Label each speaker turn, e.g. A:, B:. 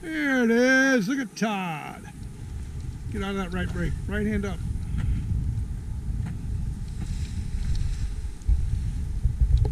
A: There it is. Look at Todd. Get out of that right brake. Right hand up.